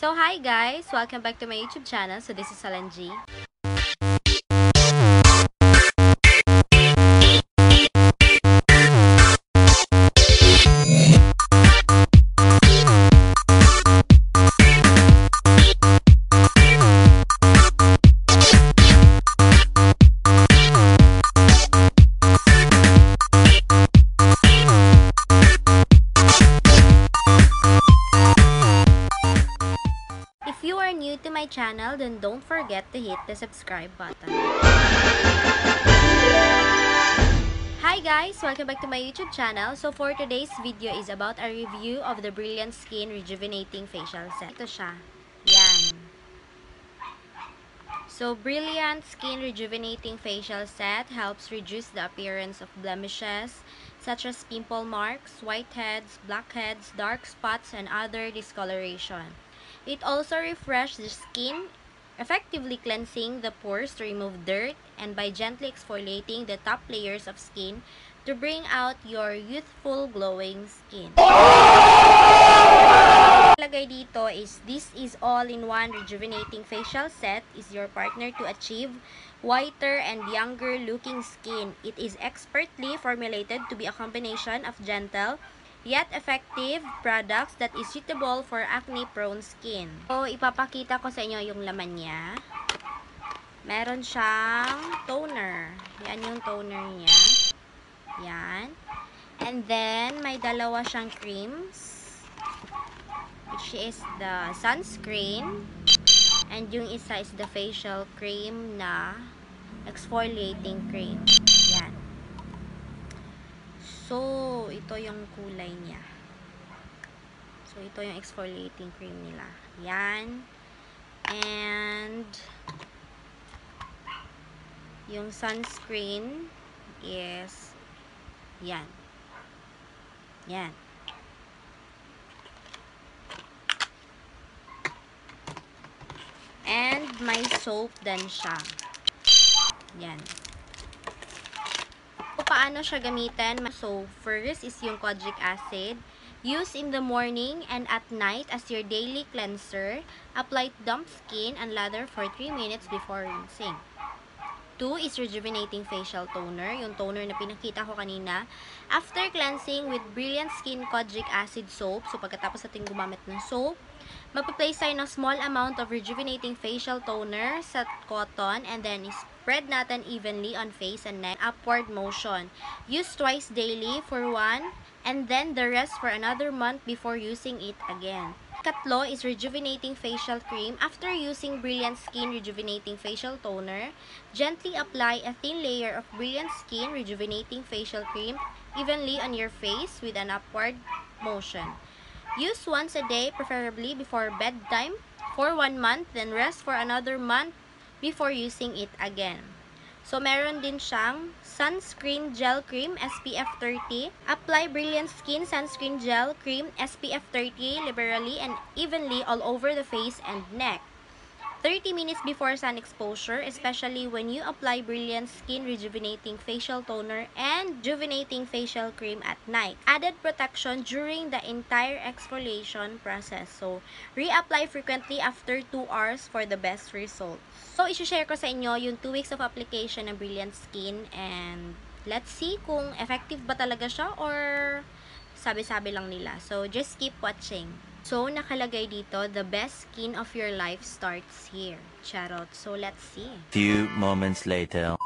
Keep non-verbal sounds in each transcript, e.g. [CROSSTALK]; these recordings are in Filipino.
So hi guys, welcome back to my YouTube channel. So this is Alan G. don't forget to hit the subscribe button. Hi guys! Welcome back to my YouTube channel. So for today's video is about a review of the Brilliant Skin Rejuvenating Facial Set. Ito siya. Yan. So, Brilliant Skin Rejuvenating Facial Set helps reduce the appearance of blemishes such as pimple marks, whiteheads, blackheads, dark spots, and other discoloration. It also refreshes the skin, effectively cleansing the pores to remove dirt and by gently exfoliating the top layers of skin to bring out your youthful glowing skin. Lagay dito is this is all-in-one rejuvenating facial set is your partner to achieve whiter and younger looking skin. It is expertly formulated to be a combination of gentle yet effective products that is suitable for acne-prone skin. So, ipapakita ko sa inyo yung laman niya. Meron siyang toner. Yan yung toner niya. Yan. And then, may dalawa siyang creams. Which is the sunscreen. And yung isa is the facial cream na exfoliating cream. Yan. So, ito yung kulay niya. So, ito yung exfoliating cream nila. Yan. And, yung sunscreen is, yan. Yan. And, may soap din siya. Yan paano siya gamitin. So, first is yung kojic acid. Use in the morning and at night as your daily cleanser. Apply damp skin and lather for 3 minutes before rinsing. 2 is rejuvenating facial toner, yung toner na pinakita ko kanina. After cleansing with Brilliant Skin Kojic Acid Soap, so pagkatapos natin gumamit ng soap, magpa-place tayo ng small amount of rejuvenating facial toner sa cotton and then spread natin evenly on face and neck upward motion. Use twice daily for one and then the rest for another month before using it again. Katlo is Rejuvenating Facial Cream. After using Brilliant Skin Rejuvenating Facial Toner, gently apply a thin layer of Brilliant Skin Rejuvenating Facial Cream evenly on your face with an upward motion. Use once a day, preferably before bedtime, for one month, then rest for another month before using it again. So, meron din siyang sunscreen gel cream SPF 30. Apply Brilliant Skin sunscreen gel cream SPF 30 liberally and evenly all over the face and neck. 30 minutes before sun exposure, especially when you apply Brilliant Skin Rejuvenating Facial Toner and Rejuvenating Facial Cream at night. Added protection during the entire exfoliation process. So, reapply frequently after 2 hours for the best results. So, isi-share ko sa inyo yung 2 weeks of application ng Brilliant Skin and let's see kung effective ba talaga siya or sabi-sabi lang nila. So, just keep watching. So, nakalagay dito, the best skin of your life starts here. Charot. So, let's see. Few moments later.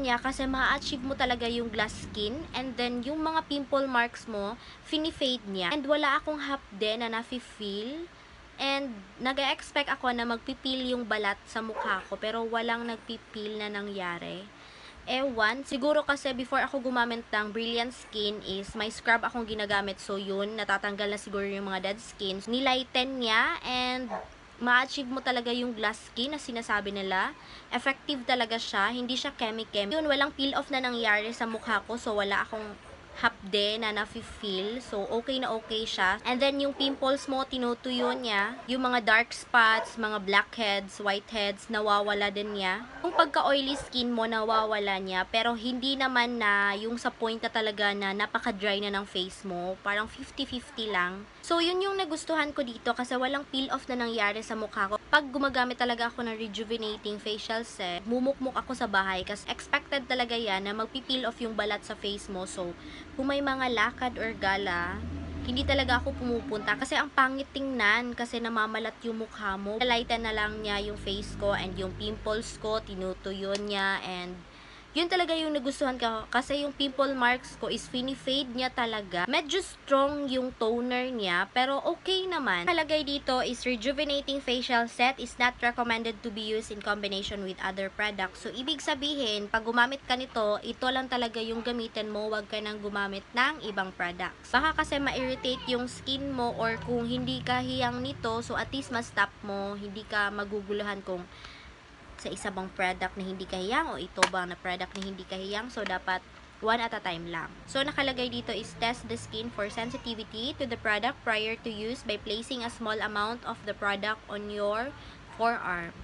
Niya kasi ma-achieve mo talaga yung glass skin and then yung mga pimple marks mo, fini-fade niya. And wala akong hapde na nafi-feel. And nag expect ako na magpipil yung balat sa mukha ko pero walang nagpipil na nangyari. Ewan, siguro kasi before ako gumamit ng Brilliant Skin is may scrub akong ginagamit. So yun, natatanggal na siguro yung mga dead skins. Nilighten niya and ma-achieve mo talaga yung glass skin na sinasabi nila. Effective talaga siya, hindi siya chemi-chem. Yun, walang peel off na nangyari sa mukha ko, so wala akong hapde na nafe-feel. So, okay na okay siya. And then, yung pimples mo, tinutuyo niya. Yung mga dark spots, mga blackheads, whiteheads, nawawala din niya. Yung pagka-oily skin mo, nawawala niya. Pero, hindi naman na yung sa point na talaga na napaka-dry na ng face mo. Parang 50-50 lang. So, yun yung nagustuhan ko dito kasi walang peel-off na nangyari sa mukha ko. Pag gumagamit talaga ako ng rejuvenating facial set, mumukmuk ako sa bahay kasi expected talaga yan na magpipeel off yung balat sa face mo. So, kung may mga lakad or gala, hindi talaga ako pumupunta kasi ang pangit tingnan kasi namamalat yung mukha mo. Lighten na lang niya yung face ko and yung pimples ko, tinutuyo niya and yun talaga yung nagustuhan ko kasi yung pimple marks ko is fini-fade niya talaga. Medyo strong yung toner niya pero okay naman. Kalagay dito is rejuvenating facial set is not recommended to be used in combination with other products. So ibig sabihin, pag gumamit ka nito, ito lang talaga yung gamitin mo, wag ka nang gumamit ng ibang products. Baka kasi ma-irritate yung skin mo or kung hindi ka hiyang nito, so at least ma-stop mo, hindi ka maguguluhan kung sa isa bang product na hindi kahiyang o ito bang na product na hindi kahiyang. So, dapat one at a time lang. So, nakalagay dito is test the skin for sensitivity to the product prior to use by placing a small amount of the product on your forearm.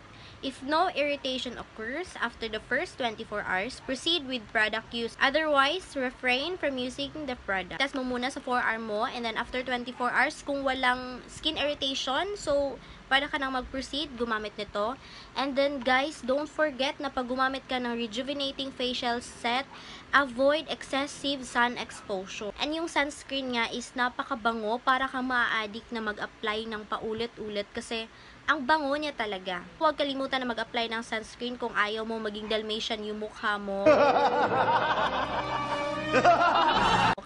If no irritation occurs after the first 24 hours, proceed with product use. Otherwise, refrain from using the product. Test mo muna sa forearm mo and then after 24 hours, kung walang skin irritation, so para ka nang mag-proceed, gumamit nito. And then guys, don't forget na pag gumamit ka ng rejuvenating facial set, avoid excessive sun exposure. And yung sunscreen nga is napakabango para kang maa-addict na mag-apply ng paulit-ulit kasi ang bango niya talaga. Huwag kalimutan na mag-apply ng sunscreen kung ayaw mo maging Dalmatian yung mukha mo. [LAUGHS]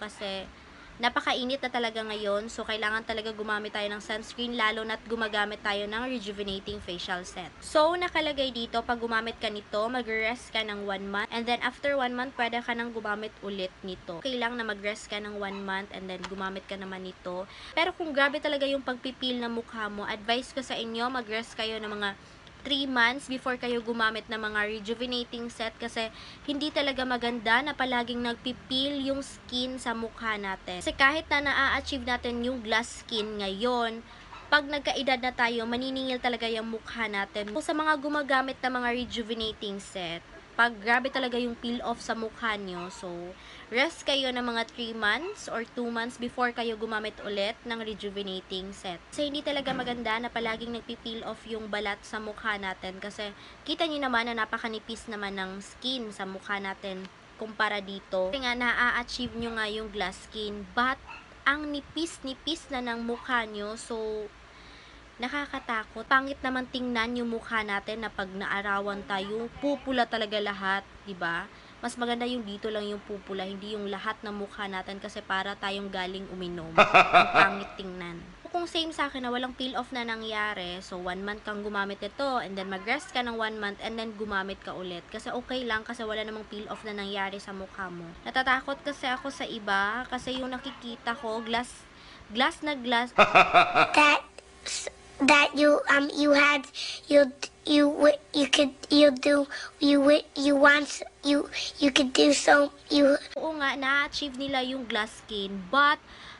Kasi napakainit na talaga ngayon, so kailangan talaga gumamit tayo ng sunscreen, lalo na't gumagamit tayo ng rejuvenating facial set. So, nakalagay dito, pag gumamit ka nito, mag-rest ka ng 1 month, and then after 1 month, pwede ka nang gumamit ulit nito. Okay lang na mag-rest ka ng 1 month, and then gumamit ka naman nito. Pero kung grabe talaga yung pagpipil ng mukha mo, advice ko sa inyo, mag-rest kayo ng mga 3 months before kayo gumamit ng mga rejuvenating set kasi hindi talaga maganda na palaging nagpipil yung skin sa mukha natin. Kasi kahit na na-achieve natin yung glass skin ngayon, pag nagkaedad na tayo, maniningil talaga yung mukha natin. So, sa mga gumagamit ng mga rejuvenating set, pag grabe talaga yung peel off sa mukha nyo, so, rest kayo ng mga 3 months or 2 months before kayo gumamit ulit ng rejuvenating set. Kasi hindi talaga maganda na palaging nagpipeel off yung balat sa mukha natin kasi kita nyo naman na napakanipis naman ng skin sa mukha natin kumpara dito. Kasi nga, na-achieve nyo nga yung glass skin, but ang nipis-nipis na ng mukha nyo, so, nakakatakot. Pangit naman tingnan yung mukha natin na pag naarawan tayo, pupula talaga lahat, 'di ba? Mas maganda yung dito lang yung pupula, hindi yung lahat ng mukha natin kasi para tayong galing uminom. Ang pangit tingnan. Kung same sa akin na walang peel off na nangyari, so one month kang gumamit ito, and then mag-rest ka ng one month, and then gumamit ka ulit. Kasi okay lang, kasi wala namang peel off na nangyari sa mukha mo. Natatakot kasi ako sa iba, kasi yung nakikita ko, glass, glass na glass, [LAUGHS] that that you um you had you you you could you do you you want you you could do so you Oo nga, na-achieve nila yung glass skin, but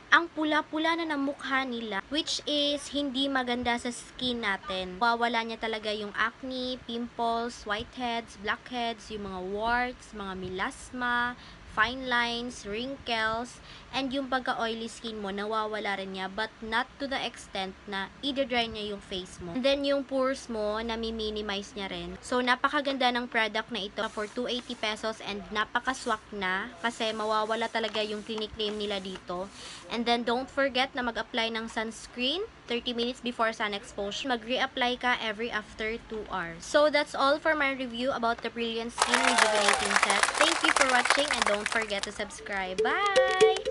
ang pula-pula na ng mukha nila, which is hindi maganda sa skin natin. Wawala niya talaga yung acne, pimples, whiteheads, blackheads, yung mga warts, mga melasma, fine lines, wrinkles, and yung pagka-oily skin mo, nawawala rin niya, but not to the extent na i-dry niya yung face mo. And then, yung pores mo, nami-minimize niya rin. So, napakaganda ng product na ito for 280 pesos and napaka-swak na kasi mawawala talaga yung clinic name nila dito. And then, don't forget na mag-apply ng sunscreen 30 minutes before sun exposure. Mag-reapply ka every after 2 hours. So, that's all for my review about the Brilliant Skin Rejuvenating Set. Thank you for watching and don't forget to subscribe. Bye!